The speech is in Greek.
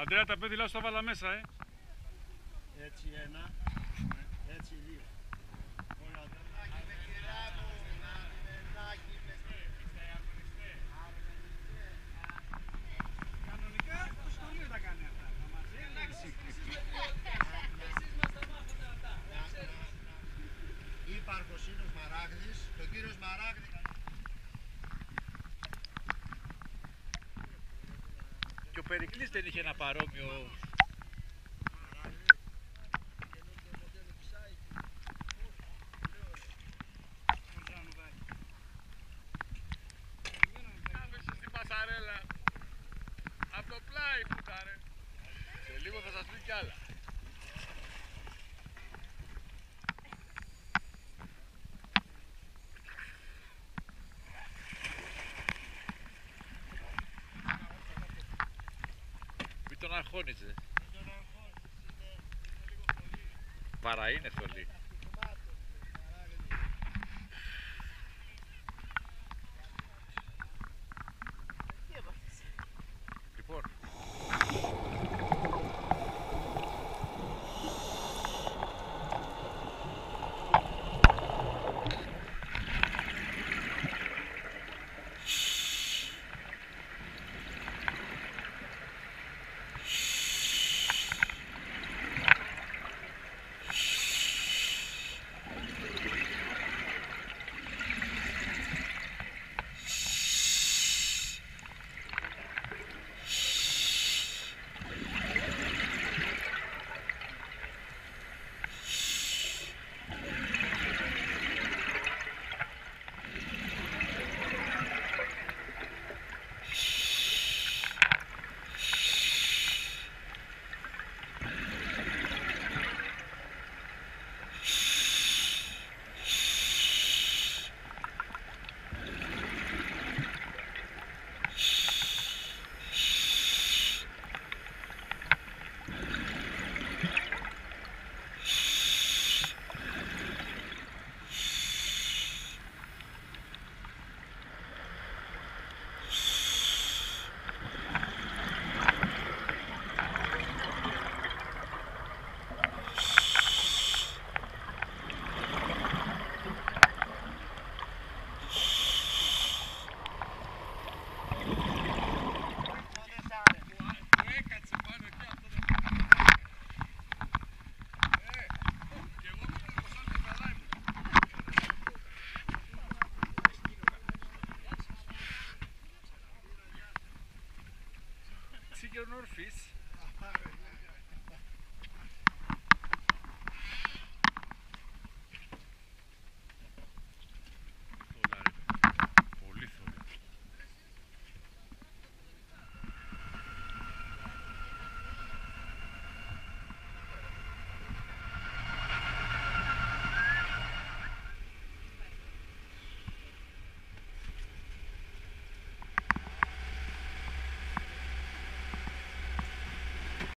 Αντρέα τα πέδιλα στο βάλα μέσα, ε. Έτσι ένα, έτσι δύο. Όλα Κανονικά το σχολείο τα κάνει αυτά. Θα μας έλεγξει. Ύπαρχος είναι ο Σμαράγδης, το κύριο Σμαράγδη. Και ο Περικλής δεν είχε ένα παρόμοιο Άμεσα στην πασαρέλα. Από το πλάι που ήταν. ρε. Σε λίγο θα σας πει κι άλλα. Μην τον αγχώνιζε. Παρά είναι θολή. countries